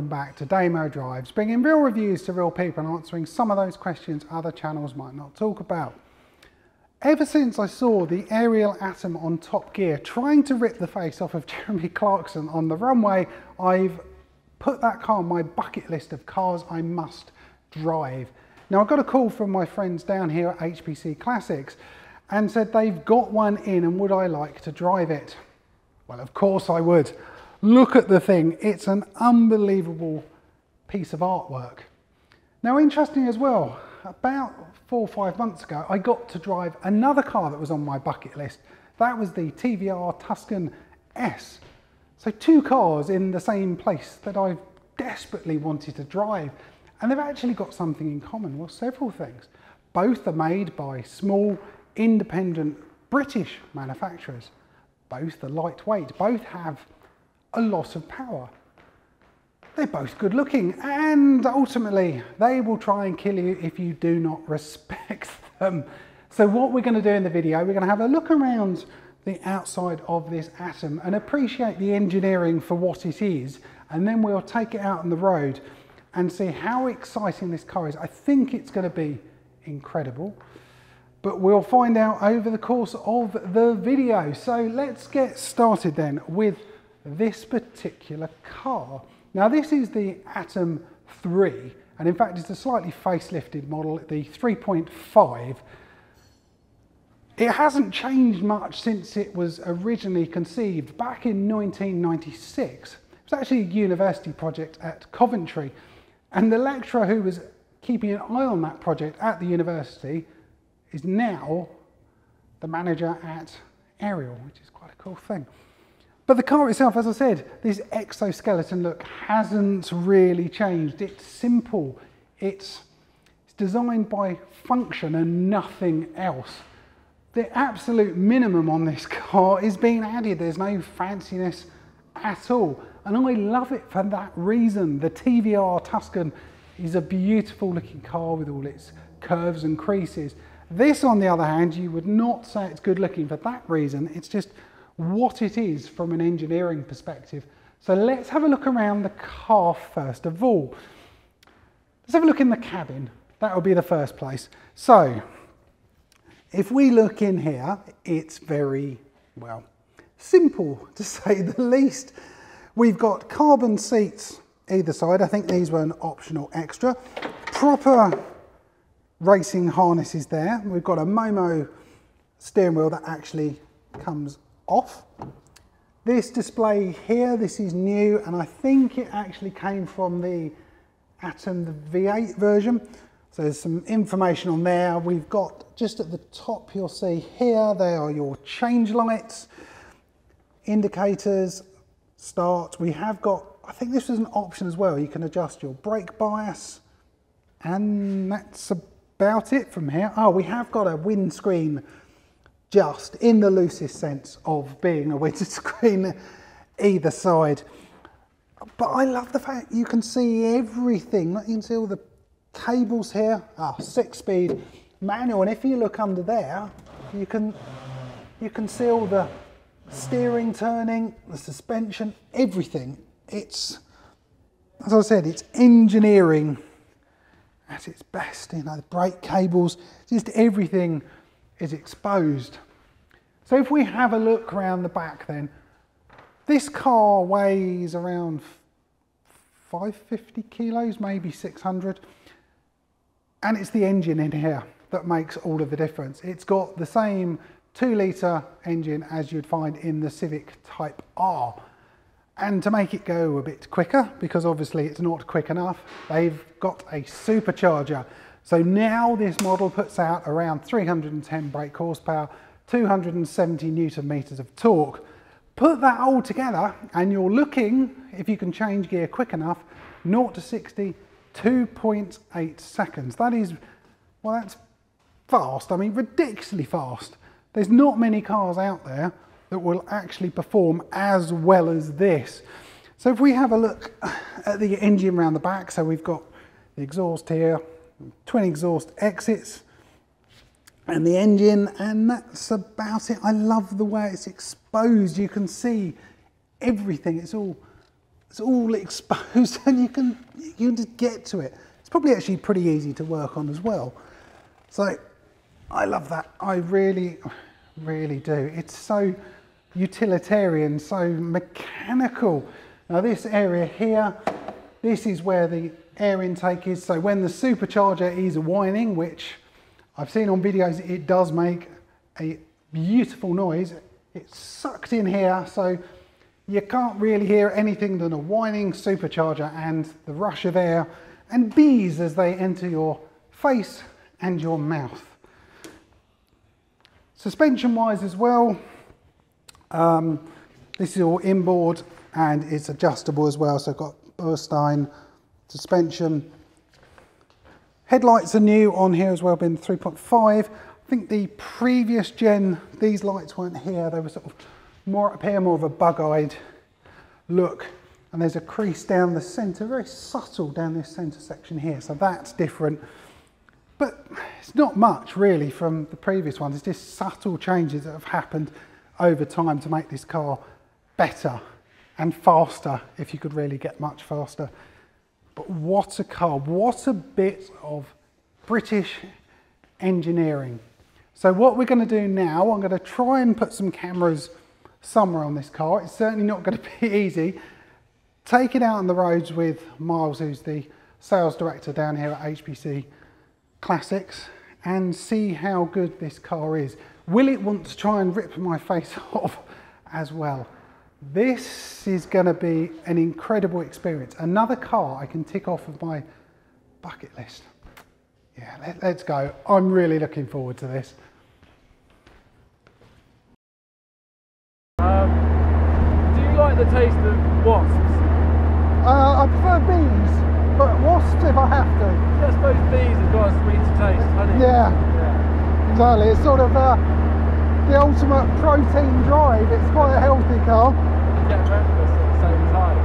welcome back to Damo Drives, bringing real reviews to real people and answering some of those questions other channels might not talk about. Ever since I saw the Ariel Atom on Top Gear trying to rip the face off of Jeremy Clarkson on the runway, I've put that car on my bucket list of cars I must drive. Now I got a call from my friends down here at HPC Classics and said they've got one in and would I like to drive it? Well, of course I would. Look at the thing. It's an unbelievable piece of artwork. Now, interesting as well, about four or five months ago, I got to drive another car that was on my bucket list. That was the TVR Tuscan S. So two cars in the same place that I desperately wanted to drive. And they've actually got something in common. Well, several things. Both are made by small, independent British manufacturers. Both are lightweight. Both have a lot of power. They're both good looking and ultimately they will try and kill you if you do not respect them. So what we're going to do in the video, we're going to have a look around the outside of this atom and appreciate the engineering for what it is and then we'll take it out on the road and see how exciting this car is. I think it's going to be incredible but we'll find out over the course of the video. So let's get started then with this particular car. Now this is the Atom 3 and in fact it's a slightly facelifted model, the 3.5. It hasn't changed much since it was originally conceived back in 1996. It was actually a university project at Coventry and the lecturer who was keeping an eye on that project at the university is now the manager at Ariel, which is quite a cool thing. But the car itself, as I said, this exoskeleton look hasn't really changed. It's simple. It's, it's designed by function and nothing else. The absolute minimum on this car is being added. There's no fanciness at all. And I love it for that reason. The TVR Tuscan is a beautiful looking car with all its curves and creases. This, on the other hand, you would not say it's good looking for that reason. It's just what it is from an engineering perspective. So let's have a look around the car first of all. Let's have a look in the cabin. That will be the first place. So if we look in here, it's very, well, simple to say the least. We've got carbon seats either side. I think these were an optional extra. Proper racing harnesses there. We've got a Momo steering wheel that actually comes off. This display here, this is new, and I think it actually came from the Atom the V8 version. So there's some information on there. We've got just at the top, you'll see here, they are your change lights, indicators, start. We have got, I think this is an option as well. You can adjust your brake bias, and that's about it from here. Oh, we have got a windscreen just in the loosest sense of being a windscreen screen either side. But I love the fact you can see everything. You can see all the cables here. Ah, six speed manual. And if you look under there, you can, you can see all the steering, turning, the suspension, everything. It's, as I said, it's engineering at its best. You know, the brake cables, just everything is exposed. So if we have a look around the back then, this car weighs around 550 kilos, maybe 600. And it's the engine in here that makes all of the difference. It's got the same two litre engine as you'd find in the Civic Type R. And to make it go a bit quicker, because obviously it's not quick enough, they've got a supercharger. So now this model puts out around 310 brake horsepower, 270 newton meters of torque. Put that all together and you're looking, if you can change gear quick enough, 0 to 60, 2.8 seconds. That is, well, that's fast. I mean, ridiculously fast. There's not many cars out there that will actually perform as well as this. So if we have a look at the engine around the back, so we've got the exhaust here, twin exhaust exits, and the engine, and that's about it. I love the way it's exposed. You can see everything. It's all it's all exposed and you can, you can just get to it. It's probably actually pretty easy to work on as well. So I love that. I really, really do. It's so utilitarian, so mechanical. Now this area here, this is where the air intake is. So when the supercharger is whining, which I've seen on videos, it does make a beautiful noise. It's sucked in here, so you can't really hear anything than a whining supercharger and the rush of air and bees as they enter your face and your mouth. Suspension wise as well, um, this is all inboard and it's adjustable as well. So I've got Bilstein suspension. Headlights are new on here as well, been 3.5. I think the previous gen, these lights weren't here. They were sort of more up here, more of a bug-eyed look. And there's a crease down the center, very subtle down this center section here. So that's different. But it's not much really from the previous ones. It's just subtle changes that have happened over time to make this car better and faster, if you could really get much faster. But what a car, what a bit of British engineering. So what we're going to do now, I'm going to try and put some cameras somewhere on this car. It's certainly not going to be easy. Take it out on the roads with Miles, who's the sales director down here at HPC Classics, and see how good this car is. Will it want to try and rip my face off as well? This is going to be an incredible experience. Another car I can tick off of my bucket list. Yeah, let, us go. I'm really looking forward to this. Um, do you like the taste of wasps? Uh, I prefer bees, but wasps if I have to. I suppose bees have got a sweeter taste, honey. Yeah, yeah. exactly. It's sort of uh, the ultimate protein drive. It's quite a healthy car. You get breakfast at the same time.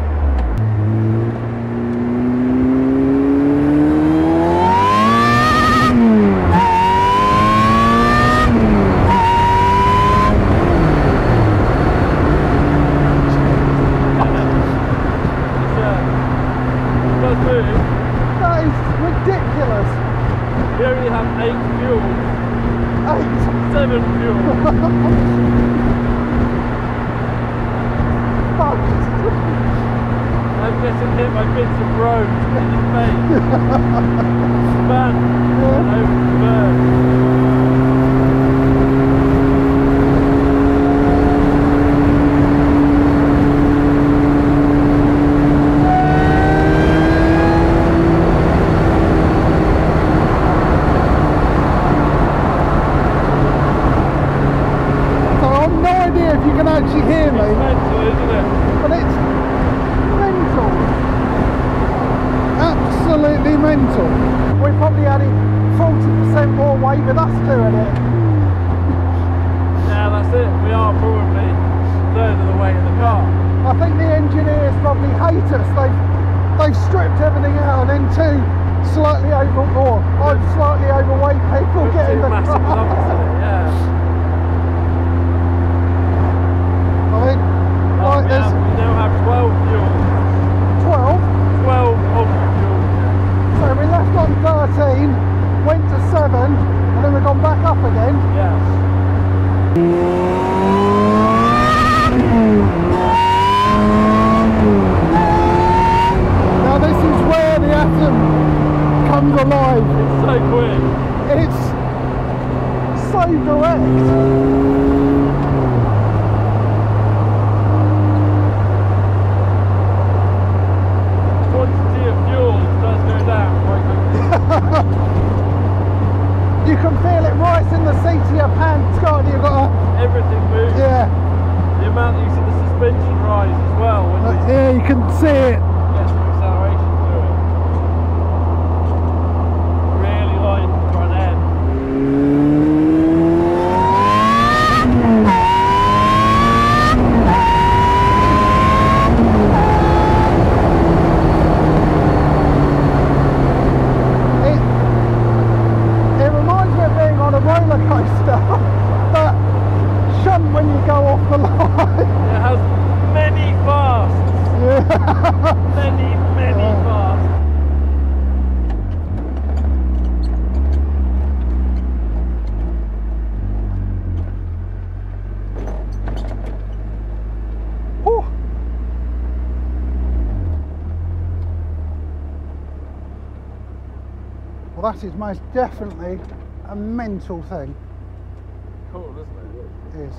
That is ridiculous. We only have eight fuels. Eight? Seven fuels. Getting hit by bits of road in the face. Man, Yeah. over the bird. I've no idea if you can actually hear It's me, mental, isn't it? but it's mental. Absolutely mental. We probably added 40% more weight with us doing it. Yeah, that's it. We are probably third of the way in the car. I think the engineers probably hate us. They've, they've stripped everything out and then two slightly over or I'm slightly overweight people get in the massive car. it, yeah. I mean, Oh, like we, have, we now have 12, 12 ultra fuels. so we left on 13, went to 7, and then we've gone back up again. Yeah. Now this is where the atom comes alive. It's so quick. It's so direct. Quantity of fuel does go down quite quickly. You can feel it right in the seat of your pants, can't you? You've got a, Everything moves. yeah, The amount that you see the suspension rise as well when like, you yeah, you can see it. get some acceleration to it. Really light front end. It, it reminds me of being on a roller coaster, but shunt when you go off the line. It has many fasts. yeah. many, many Oh. fast. Whew. Well, that is most definitely a mental thing. Cool, isn't it? It is.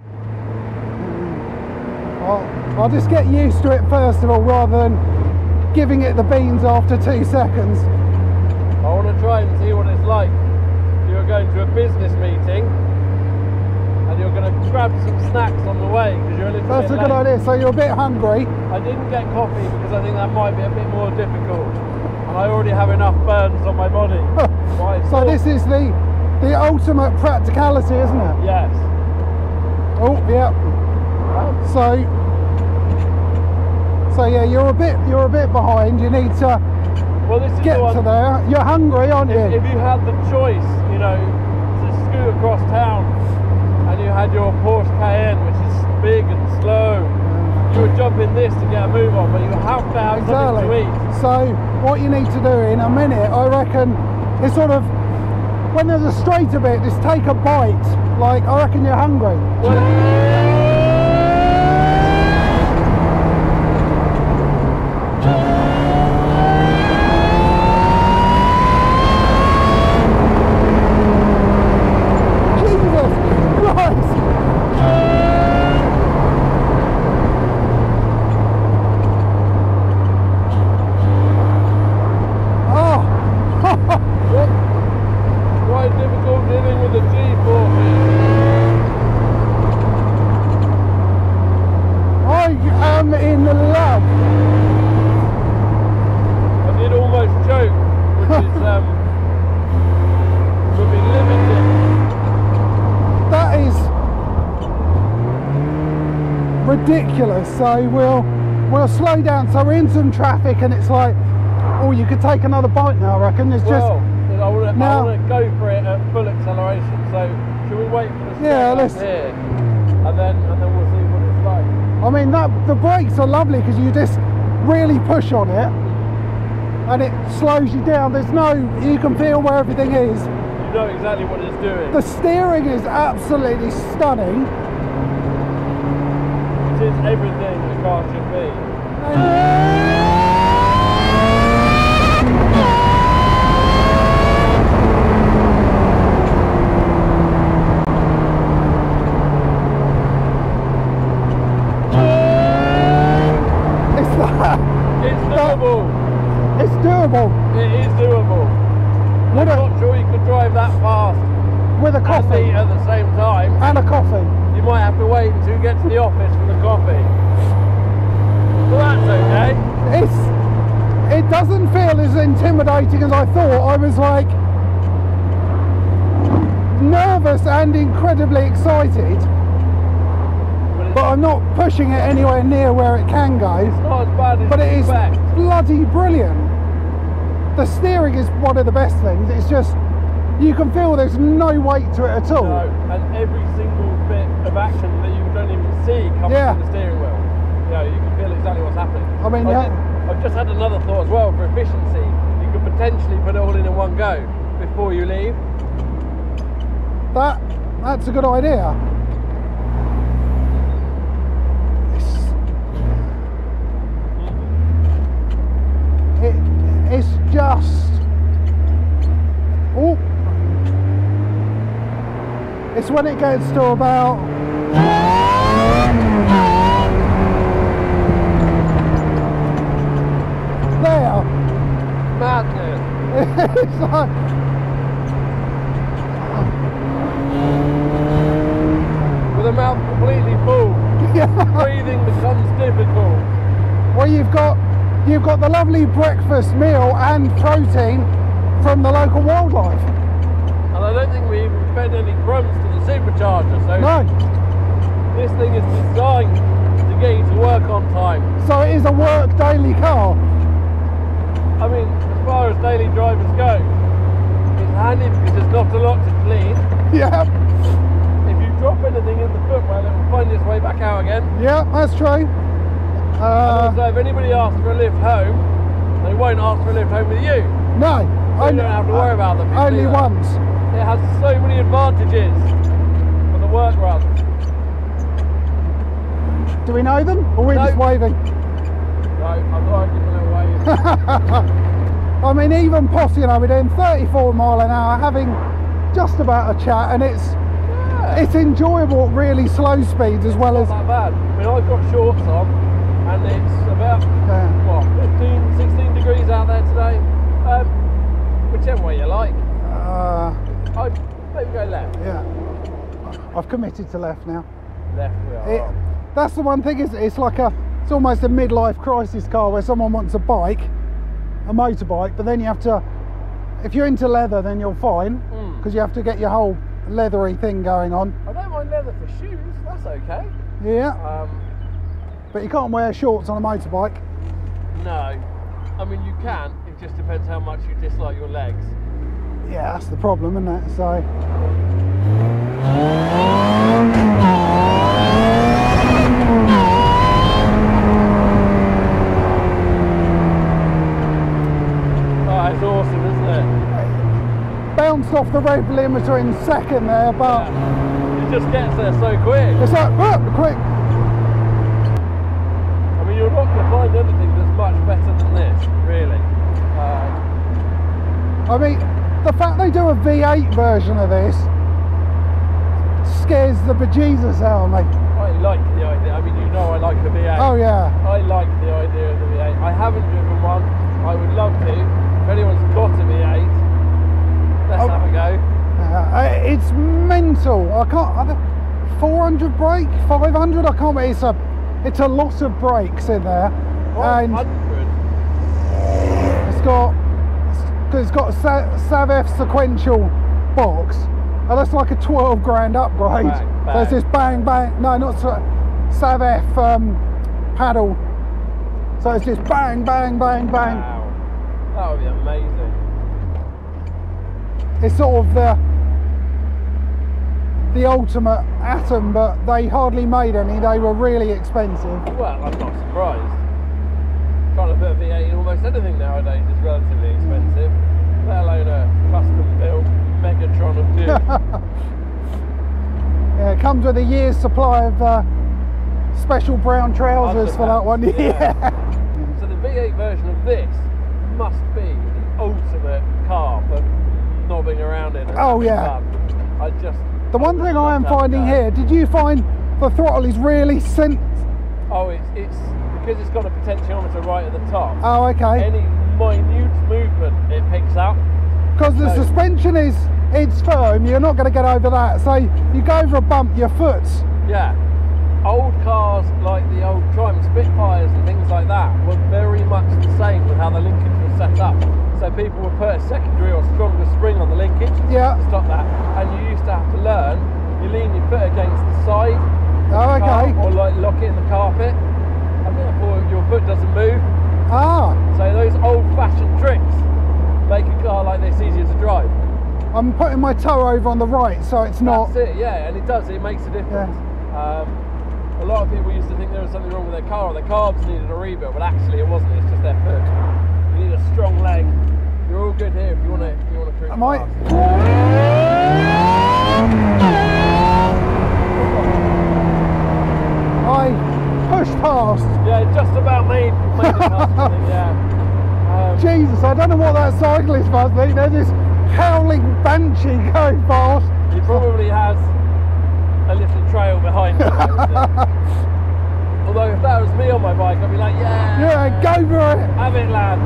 Hmm. I'll, I'll just get used to it first of all rather than giving it the beans after two seconds. I want to try and see what it's like. You're going to a business meeting you're going to grab some snacks on the way because you're a little That's a good late. idea. So you're a bit hungry. I didn't get coffee because I think that might be a bit more difficult. And I already have enough burns on my body. So this is the the ultimate practicality, isn't it? Yes. Oh, yeah. So, so yeah, you're a bit you're a bit behind. You need to Well, this is get the one. to there. You're hungry, aren't If, if you? you had the choice, you know, to scoot across town and you had your Porsche Cayenne, which is big and slow, you were jumping this to get a move on, but you have to have something to eat. So what you need to do in a minute, I reckon, is sort of when there's a straight a bit, just take a bite. Like I reckon you're hungry. Jesus Christ! Oh, Quite difficult dealing with the G40. I am in love. I did almost choke, which is um, would be limited. That is ridiculous. So we'll we'll slow down. So we're in some traffic, and it's like, oh, you could take another bite now. I reckon. It's Well, I want to now- go for it at full acceleration. So should we wait for the Yeah, let's- here, and then and then we'll see what it's like. I mean, that the brakes are lovely because you just really push on it, and it slows you down. There's no, you can feel where everything is. You know exactly what it's doing. The steering is absolutely stunning. Everything a car should be. It's that. It's doable. It's doable It is doable. I'm a not sure you could drive that fast with a coffee at the same time. and a coffee. Might have to wait until you get to the office for the coffee. But that's okay. It's it doesn't feel as intimidating as I thought. I was like nervous and incredibly excited, But but I'm not pushing it anywhere near where it can go. not as bad as But it is expect. bloody brilliant. The steering is one of the best things. It's just you can feel there's no weight to it at all. No, and every single bit of action that you don't even comes Yeah. the steering wheel. You know, you can feel exactly what's happening. I mean, I yeah. I've just had another thought as well for efficiency. You could potentially put it all in in one go before you leave. That that's a good idea. It's, it, it's just oh it's when it gets to about there Madness. It's like With a mouth completely full, breathing becomes difficult. Well, you've got you've got the lovely breakfast meal and protein from the local wildlife. And I don't think we even fed any crumbs to the supercharger. So No, this thing is designed to get you to work on time. so it is a work daily car. I mean, far as daily drivers go, it's handy because there's not a lot to clean. Yeah. If you drop anything in the footwell, it will find its way back out again. Yeah, that's true. Uh, so if anybody asks for a lift home, they won't ask for a lift home with you. No. So only, you don't have to worry uh, about them. Only either. once. It has so many advantages for the work run. Do we know them, or are we no. just waving? No, I'm not a wave. I mean, even Posse, you know, we're doing 34 mile an hour, having just about a chat, and it's yeah. it's enjoyable at really slow speeds as well as. not that bad. I mean, I've got shorts on, and it's about Yeah. what 15, 16 degrees out there today. Um, whichever way you like. Uh, I maybe go left. yeah, I've committed to left now. Left we are. It, that's the one thing is it's like a it's almost a midlife crisis car where someone wants a bike, a motorbike, but then you have to. If you're into leather, then you're fine Mm. because you have to get your whole leathery thing going on. I don't mind leather for shoes. That's okay. Yeah, Um, but you can't wear shorts on a motorbike. no, I mean you can. It just depends how much you dislike your legs. Yeah, that's the problem, isn't it? So. Oh, it's awesome, isn't it? bounced off the rev limiter in second there, but Yeah. It just gets there so quick. it's like, oh, quick. I mean, you're not going to find anything that's much better than this, really. Uh, I mean, the fact they do a V8 version of this scares the bejesus out of me. I like the idea. I mean, you know, I like the V8. Oh, yeah. I like the idea of the V8. I haven't driven one. I would love to. If anyone's got a V8, let's Oh. have a go. Uh, it's mental. I can't. I 400 brake, 500. I can't. It's a, it's a lot of brakes in there, and it's got, it's got a Sa- Sav-F sequential box, and that's like a 12 grand upgrade. Bang, So it's bang. just bang bang. No, not Sa- Sav-F um, paddle. So it's just bang bang bang bang. Wow. That would be amazing. It's sort of the the ultimate atom, but they hardly made any. They were really expensive. Well, I'm not surprised. Trying to put a V8 in almost anything nowadays is relatively expensive, let alone a custom built Megatron of doom. Yeah, it comes with a year's supply of uh, special brown trousers for that one. Yeah. yeah. So the V8 version of this must be the ultimate car for knobbing around in. Oh, yeah. I just. The one thing I am finding here, did you find the throttle is really sent? Oh, it's it's because it's got a potentiometer right at the top. Oh, okay. Any minute movement it picks up. Because the suspension is it's firm. You're not going to get over that. So you go over a bump, your foot's Yeah. Old cars like the old Triumph Spitfires and things like that were very much the same with how the linkage was set up. So people would put a secondary or stronger spring on the linkage Yeah. to stop that. And you used to have to learn, you lean your foot against the side Oh, the okay. or like lock it in the carpet. And therefore your foot doesn't move. Ah, So those old fashioned tricks make a car like this easier to drive. I'm putting my toe over on the right, so it's not. That's it, yeah, and it does, it makes a difference. Um, a lot of people used to think there was something wrong with their car or their carbs needed a rebuild, but actually it wasn't, it's just their foot. You need a strong leg. You're all good here if you want to, if you want to cruise Am I? I pushed past. Yeah, just about made, made it past, yeah. Um, Jesus, I don't know what that cyclist must be. There's this howling banshee going past. he probably has a little trail behind him. I would say. Although if that was me on my bike, I'd be like, yeah, Yeah, go for it. have it, lads.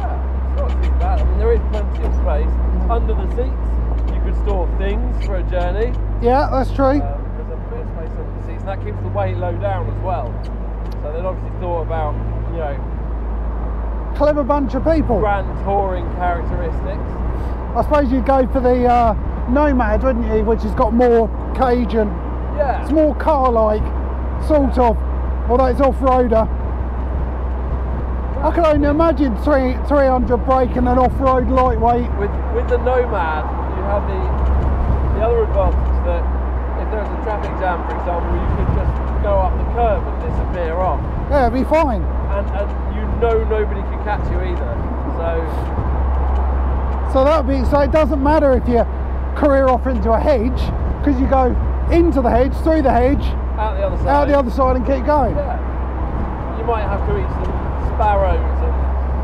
Yeah, it's not too bad. I mean, there is plenty of space. Under the seats, you could store things for a journey. Yeah, that's true. Um, there's a bit of space under the seats, and that keeps the weight low down as well. So they'd obviously thought about, you know, Clever bunch of people. grand touring characteristics. I suppose you'd go for the uh, Nomad, wouldn't you? Which has got more cage and Yeah. it's more car-like, sort of. Although it's off-roader. I can only imagine three, 300 brake and an off-road lightweight. With with the Nomad, you have the the other advantage that if there's a traffic jam, for example, you could just go up the curb and disappear off, Yeah, it'd be fine. and and you know nobody can catch you either. So So that would be so it doesn't matter if you career off into a hedge because you go into the hedge, through the hedge, out the other side. out the other side and keep going. Yeah. You might have to eat some sparrows and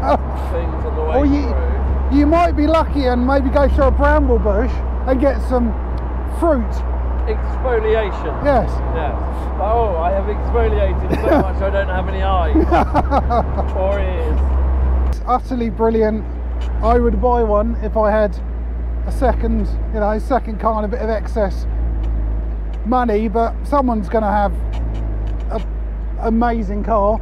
oh. things on the way Or you through. you might be lucky and maybe go through a bramble bush and get some fruit. Exfoliation. Yes. Yes. Oh, I have exfoliated so much I don't have any eyes or ears. It's utterly brilliant. I would buy one if I had a second, you know, second car and a bit of excess money, but someone's going to have an amazing car.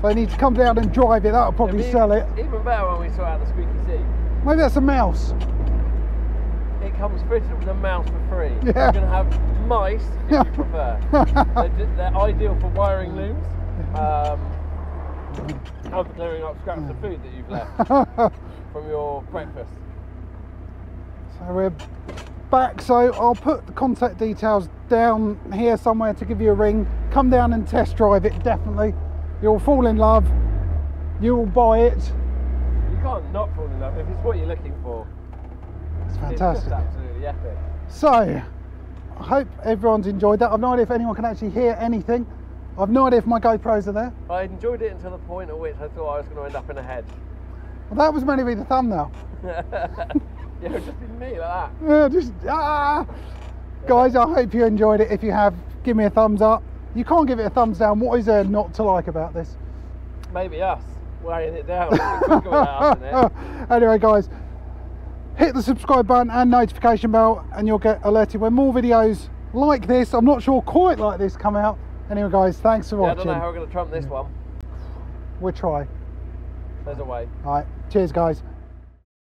So they need to come down and drive it. That'll probably sell it. Even better when we sort out the squeaky seat. Maybe that's a mouse. It comes fitted with a mouse for free. Yeah. You can have mice if you prefer. they're, they're ideal for wiring looms. Um, and for clearing up scraps of food that you've left from your breakfast. So we're back. So I'll put the contact details down here somewhere to give you a ring. Come down and test drive it. Definitely, you'll fall in love. You will buy it. You can't not fall in love if it's what you're looking for. It's It's fantastic. just absolutely epic. So I hope everyone's enjoyed that. I've no idea if anyone can actually hear anything. I've no idea if my GoPros are there. I enjoyed it until the point at which I thought I was going to end up in a hedge. Well, that was meant to be the thumbnail. yeah, it would just be me like that. Yeah, just ah. Guys, I hope you enjoyed it. If you have, give me a thumbs up. You can't give it a thumbs down. What is there not to like about this? Maybe us weighing it down. We could go out, isn't it? anyway, guys, hit the subscribe button and notification bell, and you'll get alerted when more videos like this. I'm not sure quite like this come out. Anyway, guys, thanks for Yeah, I don't know how we're going to trump this one. We'll try. There's a way. All right, cheers, guys.